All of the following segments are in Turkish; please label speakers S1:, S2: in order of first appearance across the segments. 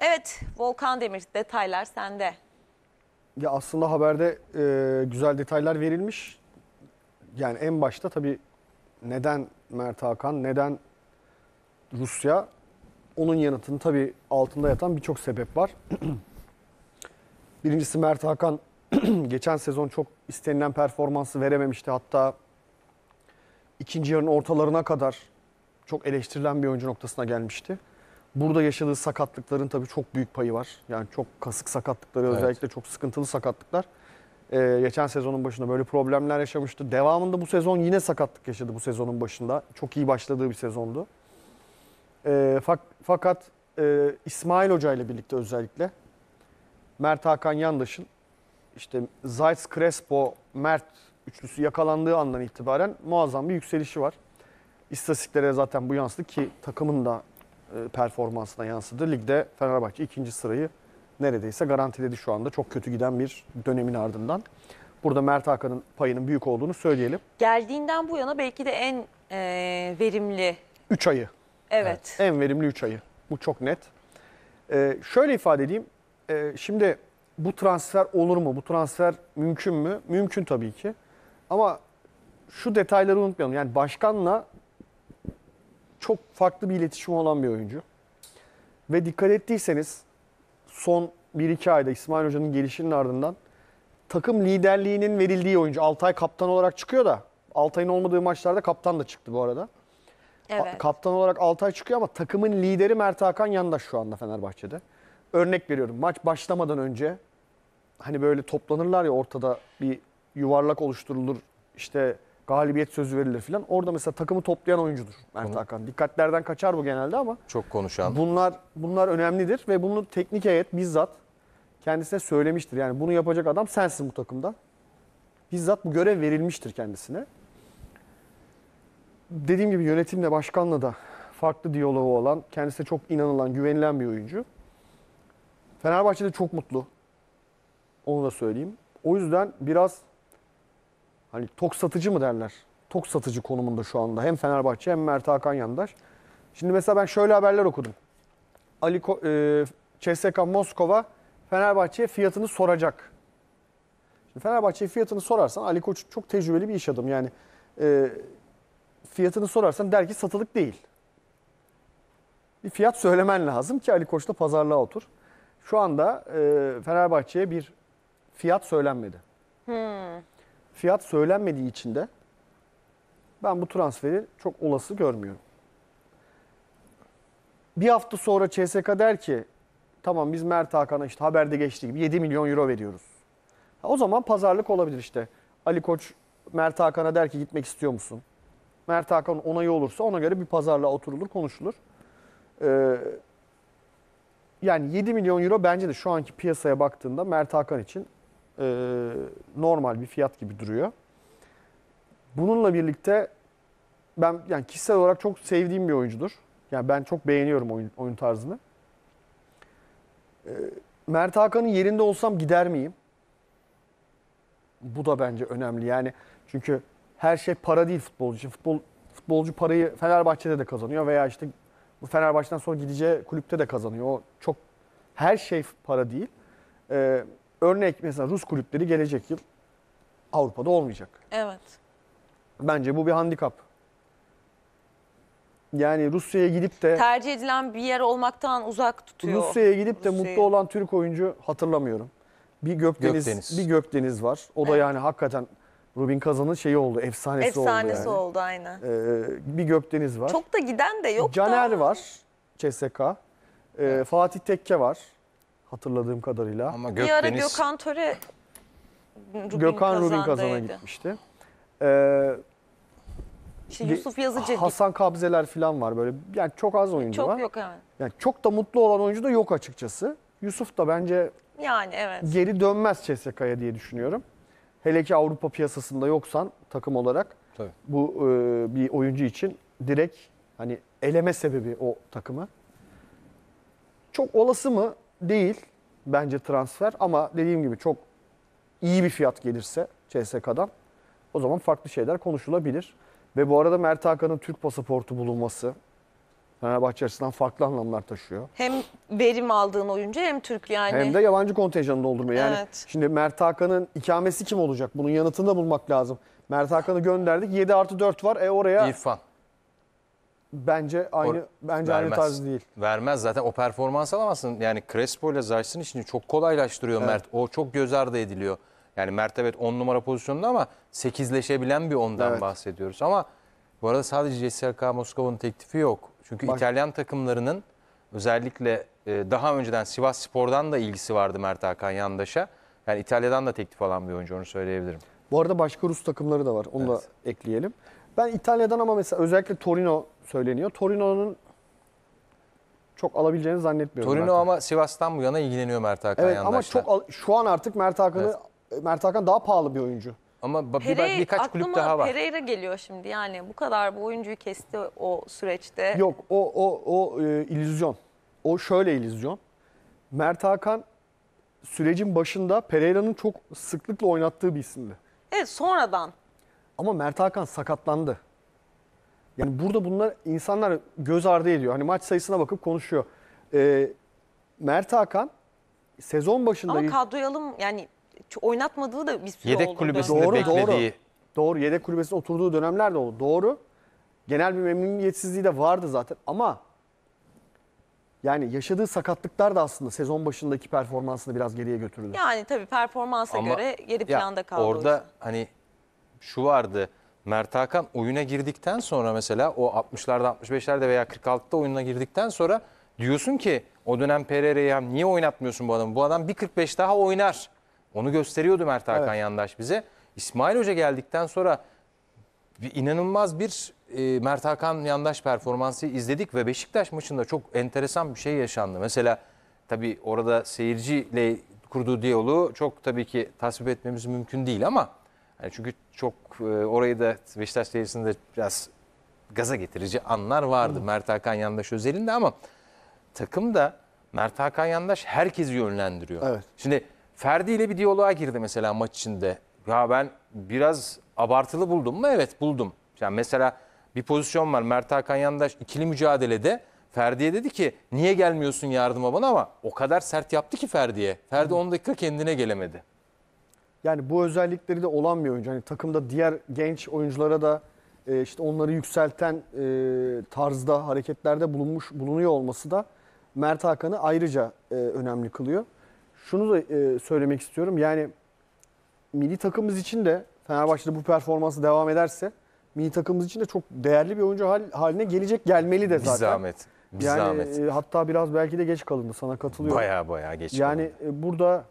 S1: Evet Volkan Demir detaylar sende.
S2: Ya aslında haberde e, güzel detaylar verilmiş. Yani en başta tabii neden Mert Hakan, neden Rusya? Onun yanıtını tabii altında yatan birçok sebep var. Birincisi Mert Hakan geçen sezon çok istenilen performansı verememişti. Hatta ikinci yarının ortalarına kadar çok eleştirilen bir oyuncu noktasına gelmişti. Burada yaşadığı sakatlıkların tabii çok büyük payı var. Yani çok kasık sakatlıkları
S3: Evet.
S2: özellikle çok sıkıntılı sakatlıklar. Ee, geçen sezonun başında böyle problemler yaşamıştı. Devamında bu sezon yine sakatlık yaşadı bu sezonun başında. Çok iyi başladığı bir sezondu. Ee, fak- fakat e, İsmail Hoca ile birlikte özellikle Mert Hakan Yandaş'ın işte Zayt Crespo, Mert üçlüsü yakalandığı andan itibaren muazzam bir yükselişi var. İstatistiklere zaten bu yansıdı ki takımın da performansına yansıdı. Ligde Fenerbahçe ikinci sırayı neredeyse garantiledi şu anda. Çok kötü giden bir dönemin ardından. Burada Mert Hakan'ın payının büyük olduğunu söyleyelim.
S1: Geldiğinden bu yana belki de en e, verimli.
S2: 3 ayı.
S1: Evet.
S2: En verimli 3 ayı. Bu çok net. Ee, şöyle ifade edeyim. Ee, şimdi bu transfer olur mu? Bu transfer mümkün mü? Mümkün tabii ki. Ama şu detayları unutmayalım. Yani başkanla çok farklı bir iletişim olan bir oyuncu. Ve dikkat ettiyseniz son 1-2 ayda İsmail Hoca'nın gelişinin ardından takım liderliğinin verildiği oyuncu. Altay kaptan olarak çıkıyor da Altay'ın olmadığı maçlarda kaptan da çıktı bu arada.
S1: Evet.
S2: Kaptan olarak Altay çıkıyor ama takımın lideri Mert Hakan Yandaş şu anda Fenerbahçe'de. Örnek veriyorum maç başlamadan önce hani böyle toplanırlar ya ortada bir yuvarlak oluşturulur işte galibiyet sözü verilir filan. Orada mesela takımı toplayan oyuncudur Mert
S3: Hı.
S2: Hakan. Dikkatlerden kaçar bu genelde ama
S3: Çok konuşan.
S2: bunlar bunlar önemlidir ve bunu teknik heyet bizzat kendisine söylemiştir. Yani bunu yapacak adam sensin bu takımda. Bizzat bu görev verilmiştir kendisine. Dediğim gibi yönetimle, başkanla da farklı diyaloğu olan, kendisine çok inanılan, güvenilen bir oyuncu. Fenerbahçe'de çok mutlu. Onu da söyleyeyim. O yüzden biraz hani tok satıcı mı derler? Tok satıcı konumunda şu anda. Hem Fenerbahçe hem Mert Hakan Yandaş. Şimdi mesela ben şöyle haberler okudum. Ali Ko- e, CSKA Moskova Fenerbahçe'ye fiyatını soracak. Şimdi Fenerbahçe'ye fiyatını sorarsan Ali Koç çok tecrübeli bir iş adamı. Yani e, fiyatını sorarsan der ki satılık değil. Bir fiyat söylemen lazım ki Ali Koç da pazarlığa otur. Şu anda e, Fenerbahçe'ye bir fiyat söylenmedi. Fiyat söylenmediği için de ben bu transferi çok olası görmüyorum. Bir hafta sonra CSK der ki tamam biz Mert Hakan'a işte haberde geçtiği gibi 7 milyon euro veriyoruz. O zaman pazarlık olabilir işte. Ali Koç Mert Hakan'a der ki gitmek istiyor musun? Mert Hakan onayı olursa ona göre bir pazarlığa oturulur, konuşulur. Ee, yani 7 milyon euro bence de şu anki piyasaya baktığında Mert Hakan için e, normal bir fiyat gibi duruyor. Bununla birlikte ben yani kişisel olarak çok sevdiğim bir oyuncudur. Yani ben çok beğeniyorum oyun, oyun tarzını. Ee, Mert Hakan'ın yerinde olsam gider miyim? Bu da bence önemli. Yani çünkü her şey para değil futbolcu için. Futbol, futbolcu parayı Fenerbahçe'de de kazanıyor veya işte bu Fenerbahçe'den sonra gideceği kulüpte de kazanıyor. O çok her şey para değil. Ee, örnek mesela Rus kulüpleri gelecek yıl Avrupa'da olmayacak.
S1: Evet.
S2: Bence bu bir handikap. Yani Rusya'ya gidip de
S1: Tercih edilen bir yer olmaktan uzak tutuyor.
S2: Rusya'ya gidip de
S1: Rusya'yı.
S2: mutlu olan Türk oyuncu hatırlamıyorum. Bir Gökdeniz,
S3: Gökdeniz.
S2: bir Gökdeniz var. O da
S1: Evet.
S2: yani hakikaten Rubin Kazan'ın şeyi oldu, efsanesi,
S1: Efsanesi
S2: oldu.
S1: oldu, aynen.
S2: yani. Ee, bir Gökdeniz var.
S1: Çok da giden de yok
S2: Caner
S1: da.
S2: var, CSK. Ee, Fatih Tekke var hatırladığım kadarıyla.
S3: Ama
S1: Bir ara
S3: Gökdeniz
S1: Gökhan Töre Rubin
S2: Gökhan Rubin Kazan'a gitmişti. Ee,
S1: İşte Yusuf Yazıcı
S2: Hasan Kabzeler falan var böyle. Yani çok az oyuncu
S1: çok
S2: var.
S1: yok evet.
S2: Yani çok da mutlu olan oyuncu da yok açıkçası. Yusuf da bence
S1: Yani evet.
S2: geri dönmez CSK'ya diye düşünüyorum. Hele ki Avrupa piyasasında yoksan takım olarak
S3: Tabii.
S2: bu e, bir oyuncu için direkt hani eleme sebebi o takımı. Çok olası mı? Değil bence transfer ama dediğim gibi çok iyi bir fiyat gelirse CSK'dan o zaman farklı şeyler konuşulabilir. Ve bu arada Mert Hakan'ın Türk pasaportu bulunması Fenerbahçe açısından farklı anlamlar taşıyor.
S1: Hem verim aldığın oyuncu hem Türk yani.
S2: Hem de yabancı kontenjanı doldurma. Yani
S1: Evet.
S2: şimdi Mert Hakan'ın ikamesi kim olacak? Bunun yanıtını da bulmak lazım. Mert Hakan'ı gönderdik. 7 artı 4 var. E oraya
S3: İrfan.
S2: Bence aynı
S3: Or-
S2: bence aynı
S3: vermez.
S2: tarz değil.
S3: Vermez zaten o performans alamazsın. Yani Crespo ile Zayt'ın işini çok kolaylaştırıyor Mert. O çok göz ardı ediliyor. Yani Mert evet 10 numara pozisyonunda ama 8'leşebilen bir ondan
S2: Evet.
S3: bahsediyoruz. Ama bu arada sadece CSKA Moskova'nın teklifi yok. Çünkü
S2: Bak-
S3: İtalyan takımlarının özellikle e, daha önceden Sivas Spor'dan da ilgisi vardı Mert Hakan Yandaş'a. Yani İtalya'dan da teklif alan bir oyuncu onu söyleyebilirim.
S2: Bu arada başka Rus takımları da var. Onu da ekleyelim. Ben İtalya'dan ama mesela özellikle Torino söyleniyor. Torino'nun çok alabileceğini zannetmiyorum.
S3: Torino
S2: Mert Hakan.
S3: ama Sivas'tan bu yana ilgileniyor Mert Hakan
S2: Evet ama çok al- şu an artık Mert Hakan'ı Mert Hakan daha pahalı bir oyuncu.
S3: Ama bir,
S1: Perey-
S3: birkaç kulüp
S1: aklıma
S3: daha var.
S1: Pereira geliyor şimdi yani bu kadar bu oyuncuyu kesti o süreçte.
S2: Yok o o o e, illüzyon. O şöyle illüzyon. Mert Hakan sürecin başında Pereira'nın çok sıklıkla oynattığı bir isimdi.
S1: Evet sonradan.
S2: Ama Mert Hakan sakatlandı. Yani burada bunlar insanlar göz ardı ediyor. Hani maç sayısına bakıp konuşuyor. Ee, Mert Hakan sezon başında
S1: Ama kadroya alım yani oynatmadığı da bir süre
S3: Yedek
S1: oldu.
S3: kulübesinde
S2: Doğru, doğru.
S3: beklediği
S2: Doğru yedek kulübesine oturduğu dönemler de oldu. Doğru. Genel bir memnuniyetsizliği de vardı zaten ama yani yaşadığı sakatlıklar da aslında sezon başındaki performansını biraz geriye götürdü.
S1: Yani tabii performansa
S3: Ama
S1: göre geri planda kaldı.
S3: Orada hani şu vardı. Mert Hakan oyuna girdikten sonra mesela o 60'larda 65'lerde veya 46'da oyuna girdikten sonra diyorsun ki o dönem Pereira'yı niye oynatmıyorsun bu adamı? Bu adam bir 45 daha oynar. Onu gösteriyordu Mert Hakan
S2: Evet.
S3: Yandaş bize. İsmail Hoca geldikten sonra bir inanılmaz bir e, Mert Hakan yandaş performansı izledik ve Beşiktaş maçında çok enteresan bir şey yaşandı. Mesela tabii orada seyirciyle kurduğu diyaloğu çok tabii ki tasvip etmemiz mümkün değil ama yani çünkü çok e, orayı da Beşiktaş seyircisinde biraz gaza getirici anlar vardı Mert Hakan yandaş özelinde ama takım da Mert Hakan Yandaş herkesi yönlendiriyor.
S2: Evet.
S3: Şimdi Ferdi ile bir diyaloğa girdi mesela maç içinde. Ya ben biraz abartılı buldum mu? Evet buldum. Yani mesela bir pozisyon var Mert Hakan Yandaş ikili mücadelede Ferdi'ye dedi ki niye gelmiyorsun yardıma bana ama o kadar sert yaptı ki Ferdi'ye. Ferdi 10 dakika kendine gelemedi.
S2: Yani bu özellikleri de olan bir oyuncu. Hani takımda diğer genç oyunculara da e, işte onları yükselten e, tarzda hareketlerde bulunmuş bulunuyor olması da Mert Hakan'ı ayrıca e, önemli kılıyor. Şunu da e, söylemek istiyorum. Yani milli takımımız için de Fenerbahçe'de bu performansı devam ederse milli takımımız için de çok değerli bir oyuncu hal- haline gelecek gelmeli de
S3: Bir
S2: zaten.
S3: zahmet. Bir
S2: yani
S3: zahmet.
S2: e, hatta biraz belki de geç kalındı sana katılıyorum.
S3: Baya baya geç.
S2: yani
S3: kalındı.
S2: e, burada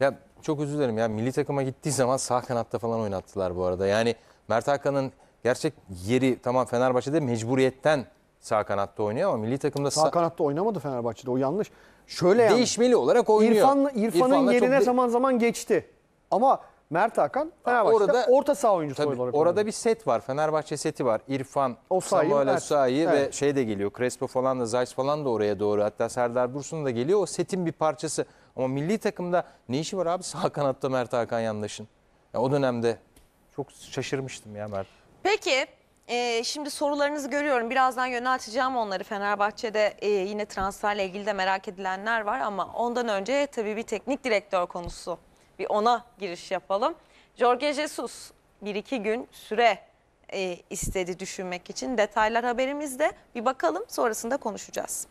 S3: Ya çok özür dilerim ya milli takıma gittiği zaman sağ kanatta falan oynattılar bu arada. Yani Mert Hakan'ın gerçek yeri tamam Fenerbahçe'de mecburiyetten sağ kanatta oynuyor ama milli takımda
S2: sağ
S3: sağ,
S2: kanatta oynamadı Fenerbahçe'de o yanlış. Şöyle yani.
S3: değişmeli olarak oynuyor.
S2: İrfan'la, İrfan'ın
S3: İrfan'la çok
S2: yerine
S3: de-
S2: zaman zaman geçti. Ama Mert Hakan Fenerbahçe'de
S3: orada-
S2: orta saha oyuncusu
S3: Tabii
S2: olarak
S3: orada
S2: oynadı.
S3: bir set var. Fenerbahçe seti var. İrfan,
S2: Osayi,
S3: Samuel. Osayi ve
S2: Evet.
S3: şey de geliyor. Crespo falan da Zayt falan da oraya doğru. Hatta Serdar Dursun da geliyor. O setin bir parçası. Ama milli takımda ne işi var abi sağ kanatta Mert Hakan Yandaş'ın? Ya o dönemde çok şaşırmıştım ya Mert.
S1: Peki e, şimdi sorularınızı görüyorum. Birazdan yönelteceğim onları. Fenerbahçe'de e, yine transferle ilgili de merak edilenler var ama ondan önce tabii bir teknik direktör konusu. Bir ona giriş yapalım. Jorge Jesus bir iki gün süre e, istedi düşünmek için. Detaylar haberimizde. Bir bakalım sonrasında konuşacağız.